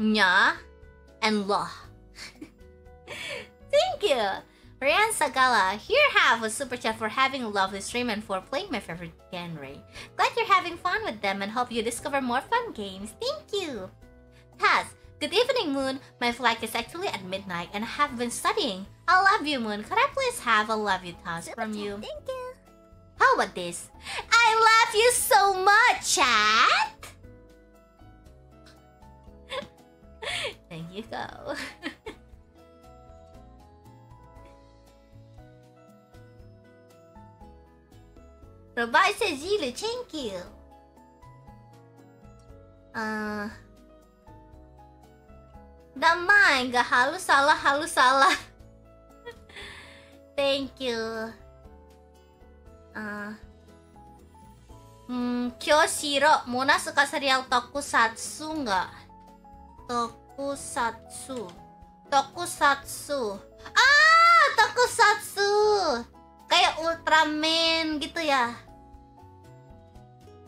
nya, and lo. Thank you! Ryan Sagala, here have a super chat for having a lovely stream and for playing my favorite genre. Glad you're having fun with them and hope you discover more fun games. Thank you! Taz, good evening Moon. My flight is actually at midnight and I have been studying. I love you Moon. Could I please have a love you Taz from you? Thank you. How about this? I love you so much, chat! You go. Robai says Zilu, thank you. Uh, damai, gak halus salah halus salah. thank you. Uh, hmm, Kyoshiro, Mona suka serial Tokusatsu nggak? Tokusatsu, Tokusatsu. Ah, Tokusatsu. Kayak Ultraman gitu ya.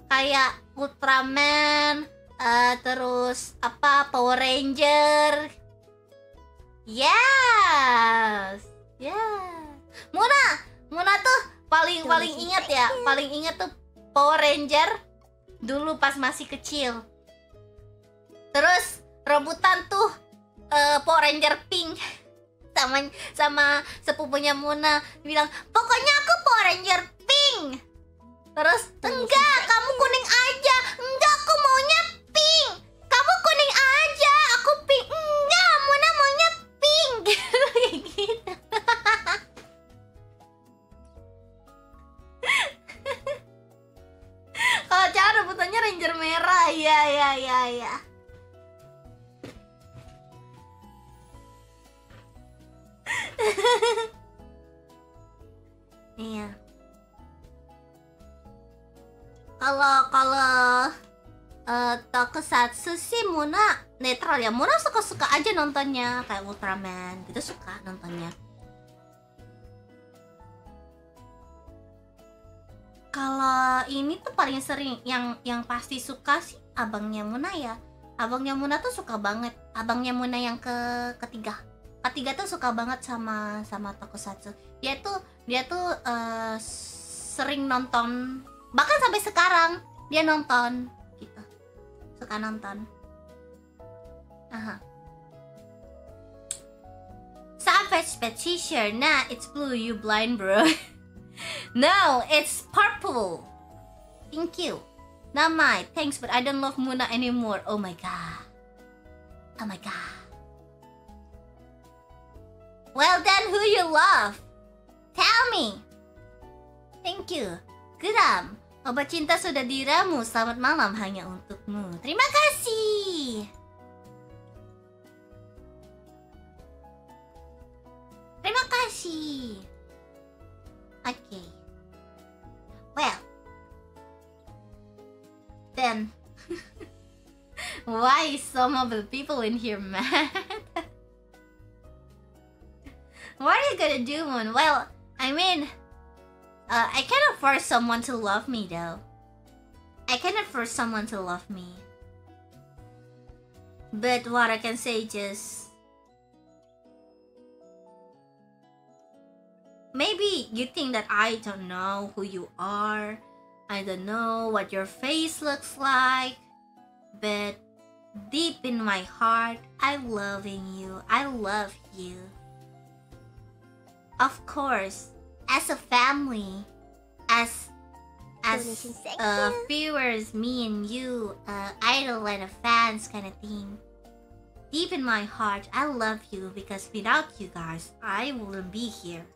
Kayak Ultraman, uh, terus apa Power Ranger. Yes, yeah. Mona, Mona tuh paling paling ingat ya, paling ingat tuh Power Ranger dulu pas masih kecil. Terus rebutan tuh uh, Power Ranger pink sama sama sepupunya Mona bilang pokoknya aku Power Ranger pink. Terus enggak, kamu kuning aja. Enggak, aku maunya pink. Kamu kuning aja, aku pink. Enggak, Mona maunya pink. Gitu. Kalau cara rebutannya Ranger merah, ya ya ya ya. Iya. Kalau kalau uh, tokusatsu sih Muna netral ya. Muna suka-suka aja nontonnya kayak Ultraman gitu suka nontonnya. Kalau ini tuh paling sering yang yang pasti suka sih abangnya Muna ya. Abangnya Muna tuh suka banget. Abangnya Muna yang ke ketiga. Ketiga tuh suka banget sama sama tokusatsu. Dia tuh dia tuh uh, sering nonton bahkan sampai sekarang dia nonton gitu. Suka nonton. Aha. Savage Petition. Nah, it's blue. You blind, bro. no, it's purple. Thank you. Namai, thanks, but I don't love Muna anymore. Oh my god. Oh my god. Well then, who you love? Tell me. Thank you. Geram. Obat cinta sudah diramu. Selamat malam hanya untukmu. Terima kasih. Terima kasih. Okay. Well. Then. Why some of the people in here mad? What are you gonna do, Moon? Well, I mean, uh, I cannot force someone to love me, though. I cannot force someone to love me. But what I can say just maybe you think that I don't know who you are. I don't know what your face looks like. But deep in my heart, I'm loving you. I love you. Of course, as a family, as as uh, viewers, me and you, uh, idol and a fans kind of thing. Deep in my heart, I love you because without you guys, I wouldn't be here.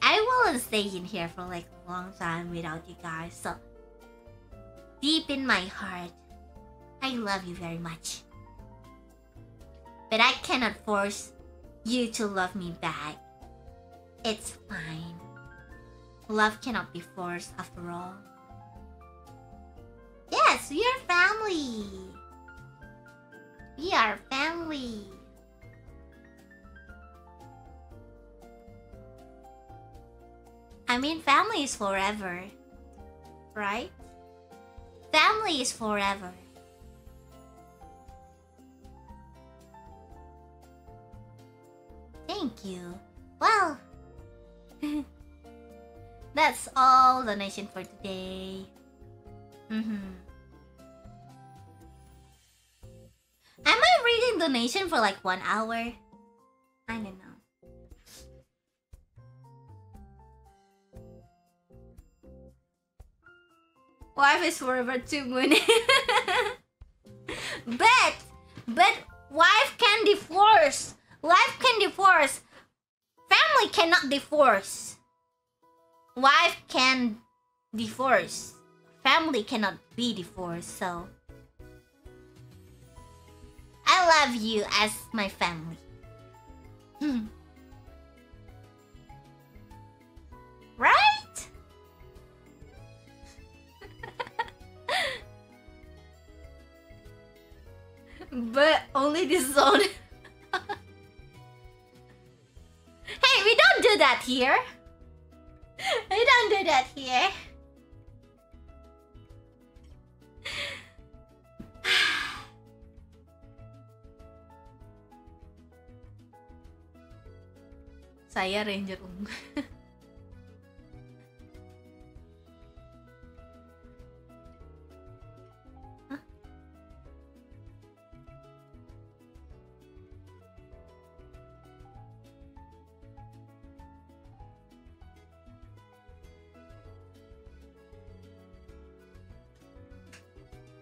I wouldn't stay in here for like a long time without you guys. So, deep in my heart, I love you very much. But I cannot force you to love me back. It's fine. Love cannot be forced after all. Yes, we are family. We are family. I mean, family is forever. Right? Family is forever. You. Well, that's all donation for today. Mm-hmm. Am I reading donation for like one hour? I don't know. Wife is forever too moon. but, but wife can divorce. Wife can divorce. Family cannot divorce. Wife can divorce. Family cannot be divorced. So, I love you as my family. Hmm. right? but only this zone. That here. We don't do that here. Saya Ranger ungu.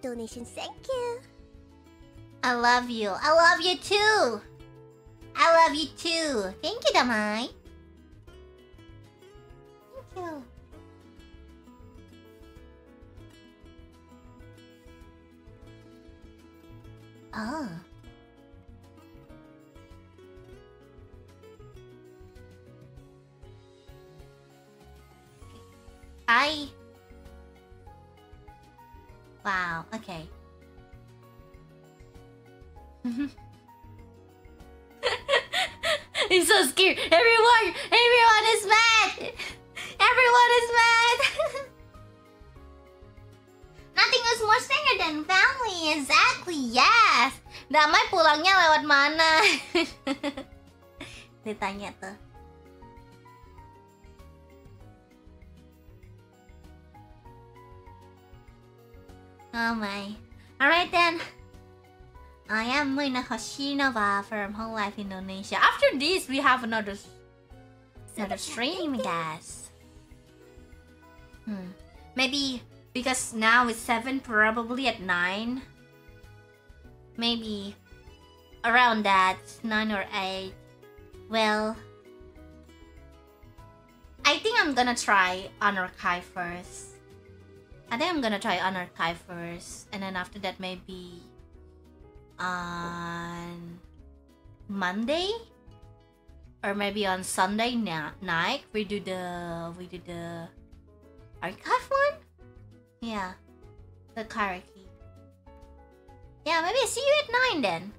Donation, thank you. I love you. I love you too. I love you too. Thank you, Damai. Thank you. Oh. I. Wow, okay. He's so scared. Everyone, everyone is mad. Everyone is mad. Nothing is more stranger than family. Exactly. Yes. Damai pulangnya lewat mana? Ditanya tuh. Oh my. Alright then. I am Moona Hoshinova from Hololive Indonesia. After this, we have another another stream, I guess. Hmm. Maybe because now it's seven, probably at nine. Maybe around that, nine or eight. Well, I think I'm gonna try Unarchive first. I think I'm gonna try Unarchive first, and then after that, maybe on Monday or maybe on Sunday na- night we do the we do the archive one. Yeah, the karaoke. Yeah, maybe see you at nine then.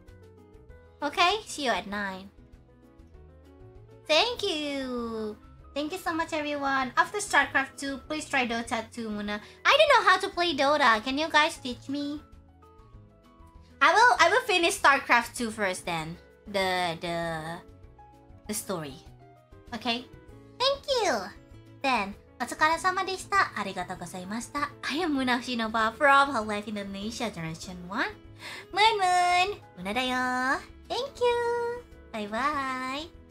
Okay, see you at nine. Thank you. Thank you so much, everyone. After StarCraft 2, please try Dota 2, Moona. I don't know how to play Dota. Can you guys teach me? I will. I will finish StarCraft 2 first, then the the the story. Okay. Thank you. Then. お疲れ様でした。ありがとうございました。I am Moona Shinova from Hololive Indonesia Generation 1. Moon Moon! Moona !Thank you! バイバイ